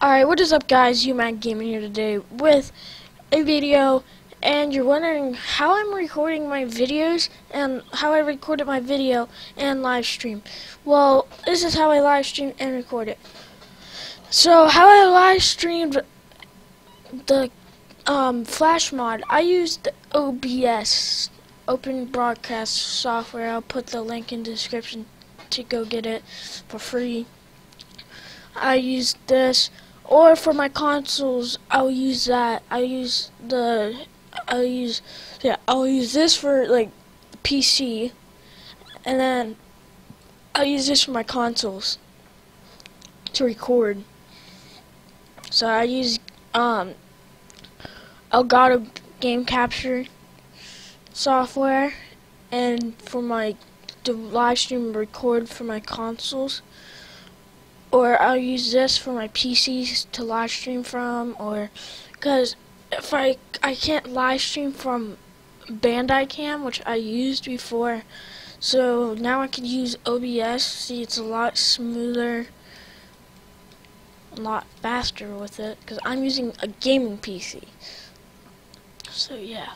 Alright, what is up guys, UMAC Gaming here today with a video and you're wondering how I'm recording my videos and how I recorded my video and live stream. Well, this is how I live stream and record it. So, how I live streamed the um, Flash mod, I used OBS, Open Broadcast Software. I'll put the link in the description to go get it for free. I used this or for my consoles I'll use that. I use the I'll use yeah I'll use this for like PC and then I'll use this for my consoles to record. So I use um Elgato game capture software and for my to live stream record for my consoles or I'll use this for my PCs to live stream from, or because if I I can't live stream from Bandicam, which I used before, so now I can use OBS. See, it's a lot smoother, a lot faster with it because I'm using a gaming PC. So yeah,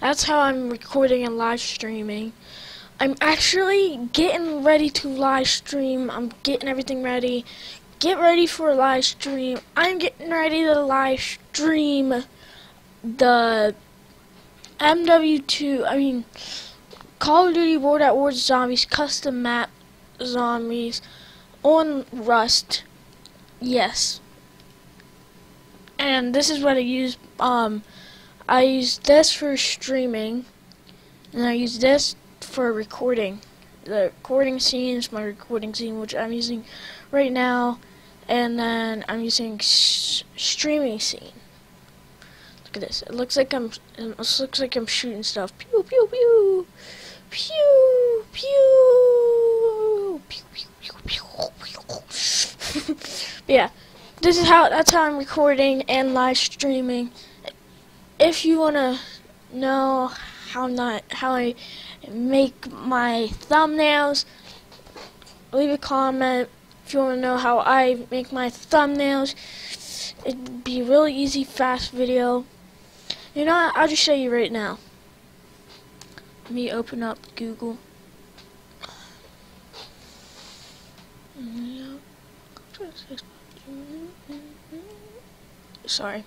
that's how I'm recording and live streaming. I'm actually getting ready to live stream. I'm getting everything ready. Get ready for a live stream. I'm getting ready to live stream the MW2, I mean, Call of Duty World at War Zombies custom map zombies on Rust. Yes. And this is what I use. Um, I use this for streaming, and I use this for recording. The recording scene is my recording scene, which I'm using right now, and then I'm using streaming scene. Look at this. It looks like I'm. It looks like I'm shooting stuff. Pew pew pew, pew pew, pew pew pew pew. yeah, this is how. That's how I'm recording and live streaming. If you wanna know how not how I make my thumbnails. Leave a comment if you want to know how I make my thumbnails. It'd be a really easy, fast video. You know? I'll just show you right now. Let me open up Google. Sorry.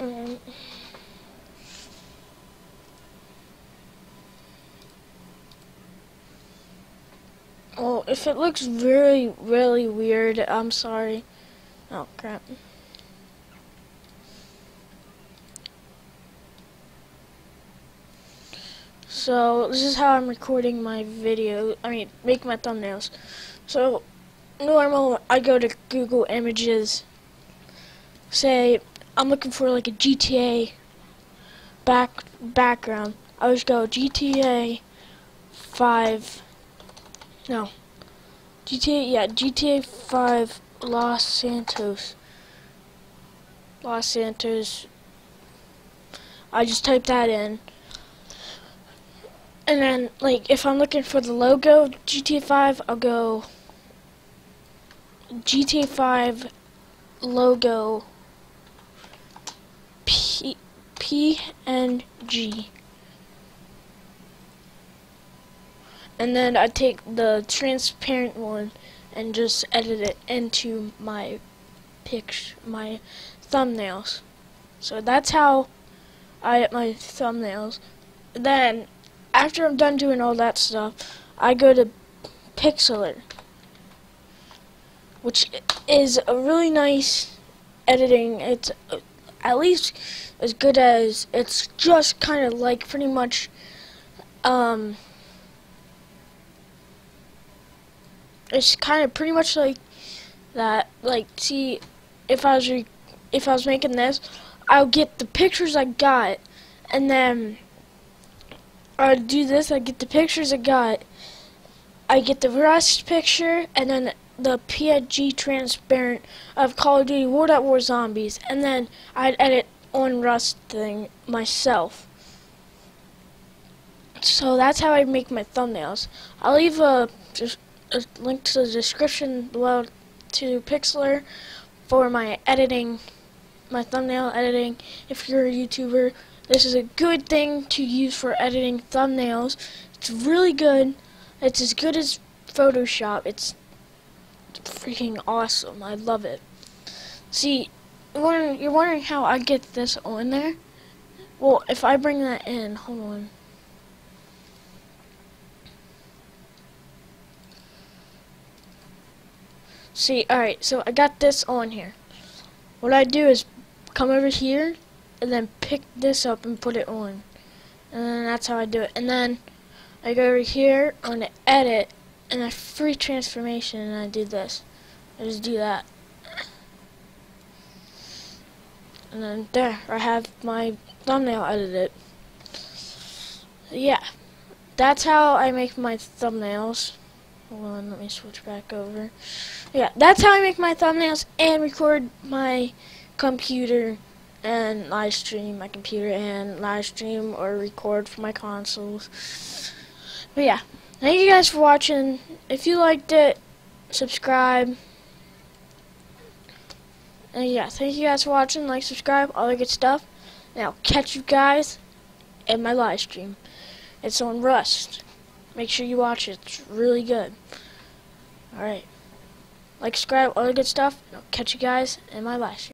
Um, well, if it looks very, really weird, I'm sorry. Oh, crap. So, this is how I'm recording my video, I mean, make my thumbnails. So, normal, I go to Google Images, say, I'm looking for like a GTA back background. I just go GTA 5. No. GTA yeah, GTA 5 Los Santos. Los Santos. I just type that in. And then like if I'm looking for the logo GTA 5, I'll go GTA 5 logo P PNG. And then I take the transparent one and just edit it into my picture, my thumbnails. So that's how I edit my thumbnails. Then, after I'm done doing all that stuff, I go to Pixlr, which is a really nice editing. It's at least as good as it's just kind of like pretty much um it's kind of pretty much like that like see if I was if I was making this I'll get the pictures I got and then I'd do this I get the pictures I got I get the rest picture and then the PNG transparent of Call of Duty World at War Zombies, and then I'd edit on Rust thing myself. so that's how I make my thumbnails. I'll leave a, a link to the description below to Pixlr for my editing, my thumbnail editing. If you're a YouTuber, this is a good thing to use for editing thumbnails. It's really good. It's as good as Photoshop. It's freaking awesome. I love it. See, you're wondering, how I get this on there? Well, if I bring that in, hold on. See, alright, so I got this on here. What I do is come over here and then pick this up and put it on. And that's how I do it. And then I go over here on edit and a free transformation and I do this. I just do that. And then there, I have my thumbnail edited. Yeah, that's how I make my thumbnails. Hold on, let me switch back over. Yeah, that's how I make my thumbnails and record my computer and live stream my computer and live stream or record for my consoles. But yeah, thank you guys for watching. If you liked it, subscribe. And yeah, thank you guys for watching. Like, subscribe, all that good stuff. And I'll catch you guys in my live stream. It's on Rust. Make sure you watch it. It's really good. Alright. Like, subscribe, all the good stuff. I'll catch you guys in my live stream.